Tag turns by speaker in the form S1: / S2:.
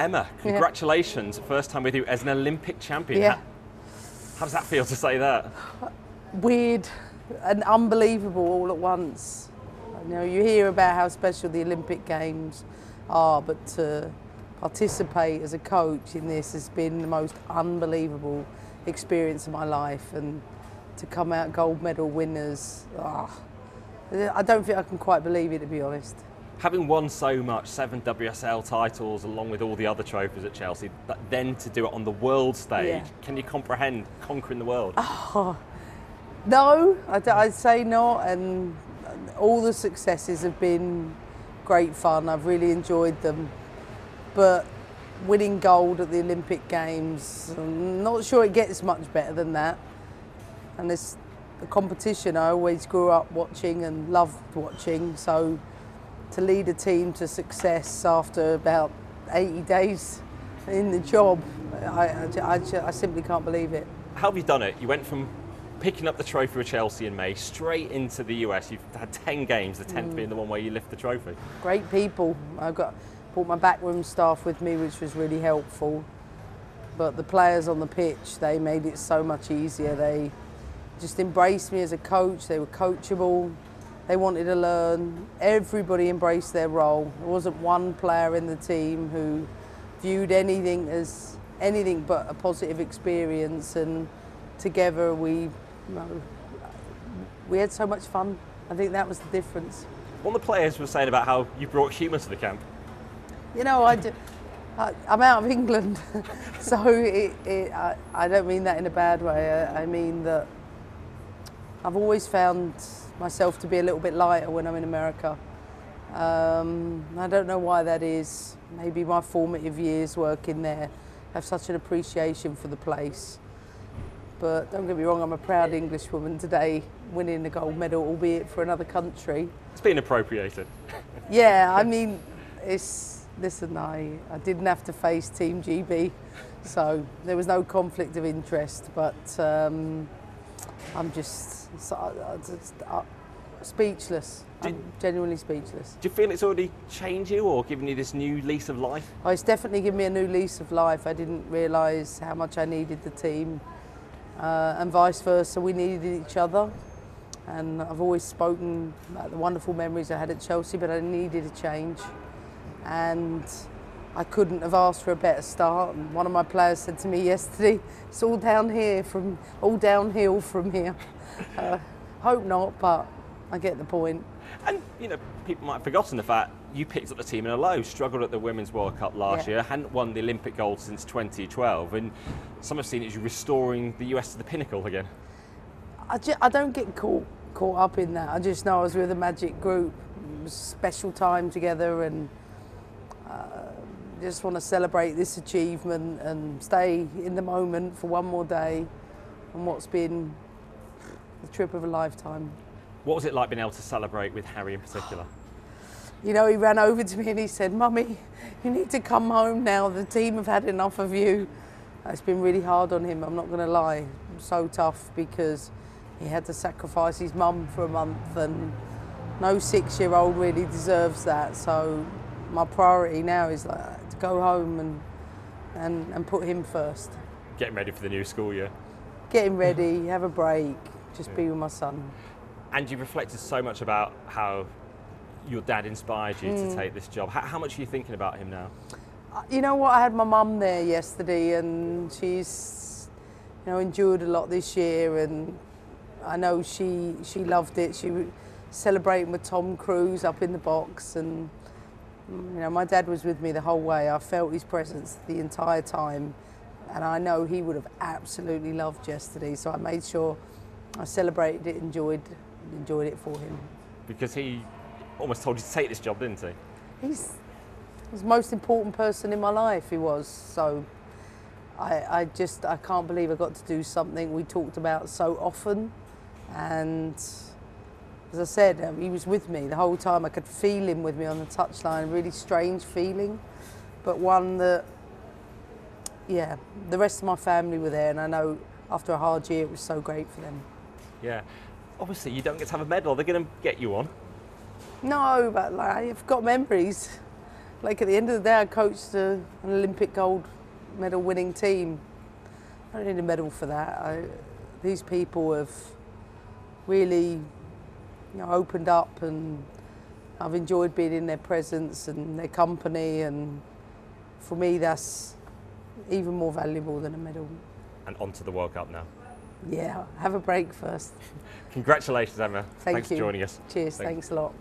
S1: Emma, congratulations. First time with you as an Olympic champion.
S2: Yeah.
S1: How, how does that feel to say that?
S2: Weird and unbelievable all at once. You know, you hear about how special the Olympic Games are, but to participate as a coach in this has been the most unbelievable experience of my life. And to come out gold medal winners, ah, I don't think I can quite believe it, to be honest.
S1: Having won so much, seven WSL titles along with all the other trophies at Chelsea, but then to do it on the world stage,
S2: Yeah.
S1: can you comprehend conquering the world?
S2: No, I'd, I'd say not. And all the successes have been great fun. I've really enjoyed them. But winning gold at the Olympic Games, I'm not sure it gets much better than that. And it's the competition I always grew up watching and loved watching. So to lead a team to success after about 80 days in the job, I, I, I, I simply can't believe it.
S1: How have you done it? You went from picking up the trophy with Chelsea in May straight into the US. You've had 10 games, the 10th being the one where you lift the trophy.
S2: great people. I got brought my backroom staff with me, which was really helpful. But the players on the pitch, they made it so much easier. They just embraced me as a coach. They were coachable. They wanted to learn. Everybody embraced their role. There wasn't one player in the team who viewed anything as anything but a positive experience. And together we, you know, we had so much fun. I think that was the difference.
S1: One of the players was saying about how you brought humour to the camp.
S2: You know, I, do, I, I'm out of England, so it, it, I, I don't mean that in a bad way. I, I mean that I've always found myself to be a little bit lighter when I'm in America. Um, I don't know why that is. Maybe my formative years working there have such an appreciation for the place. But don't get me wrong, I'm a proud Englishwoman today, winning the gold medal, albeit for another country.
S1: It's been appropriated.
S2: Yeah, I mean, it's listen. I I didn't have to face Team GB, so there was no conflict of interest. But um, I'm just, I just uh, speechless. I'm genuinely speechless.
S1: Do you feel it's already changed you or given you this new lease of life?
S2: Oh, it's definitely given me a new lease of life. I didn't realise how much I needed the team, uh, and vice versa. We needed each other. And I've always spoken about the wonderful memories I had at Chelsea, but I needed a change. And I couldn't have asked for a better start. And one of my players said to me yesterday, "It's all down here from all downhill from here." Uh, hope not, but I get the point.
S1: And, you know, people might have forgotten the fact you picked up the team in a low, struggled at the Women's World Cup last
S2: Yeah.
S1: year, hadn't won the Olympic gold since 2012, and some have seen it as you restoring the US to the pinnacle again.
S2: I, ju- I don't get caught caught up in that. I just know I was with a magic group, it was a special time together, and just want to celebrate this achievement and stay in the moment for one more day, and what's been the trip of a lifetime.
S1: What was it like being able to celebrate with Harry in particular?
S2: You know, he ran over to me and he said, "Mummy, you need to come home now. The team have had enough of you." It's been really hard on him. I'm not going to lie. So tough because he had to sacrifice his mum for a month, and no six-year-old really deserves that. So my priority now is like go home and and, and put him first.
S1: Getting ready for the new school year.
S2: Get him ready, have a break, just be with my son.
S1: And you reflected so much about how your dad inspired you
S2: Mm.
S1: to take this job. How, how much are you thinking about him now?
S2: Uh, You know what? I had my mum there yesterday, and she's, you know, endured a lot this year, and I know she she loved it. She was celebrating with Tom Cruise up in the box, and you know, my dad was with me the whole way. I felt his presence the entire time, and I know he would have absolutely loved yesterday. So I made sure I celebrated it, enjoyed enjoyed it for him.
S1: Because he almost told you to take this job, didn't he?
S2: He's was the most important person in my life. He was so. I, I just I can't believe I got to do something we talked about so often, and as I said, um, he was with me the whole time. I could feel him with me on the touchline. A really strange feeling, but one that, yeah, the rest of my family were there, and I know after a hard year it was so great for them.
S1: Yeah. Obviously, you don't get to have a medal. They're going to get you one.
S2: No, but like, I've got memories. like at the end of the day, I coached a, an Olympic gold medal winning team. I don't need a medal for that. I, these people have really you know, opened up and I've enjoyed being in their presence and their company and for me that's even more valuable than a medal.
S1: And on to the World Cup now.
S2: Yeah, have a break first.
S1: Congratulations, Emma.
S2: Thank
S1: Thanks
S2: you.
S1: for joining us.
S2: Cheers,
S1: Thank you.
S2: thanks a lot.